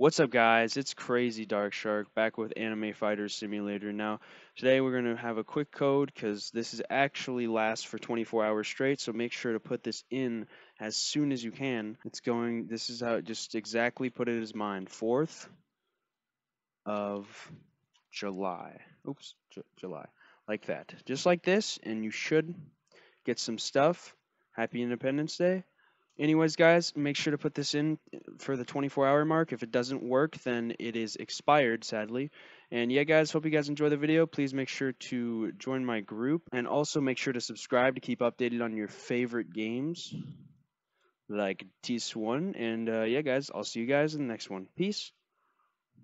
What's up, guys? It's Crazy Dark Shark back with Anime Fighter Simulator. Now, today we're going to have a quick code because this is actually lasts for 24 hours straight, so make sure to put this in as soon as you can. It's going, this is how, just exactly put it as mine. 4th of July. Oops, J July. Like that. Just like this, and you should get some stuff. Happy Independence Day. Anyways, guys, make sure to put this in for the 24 hour mark. If it doesn't work, then it is expired, sadly. And yeah, guys, hope you guys enjoy the video. Please make sure to join my group and also make sure to subscribe to keep updated on your favorite games like TS1. And uh, yeah, guys, I'll see you guys in the next one. Peace.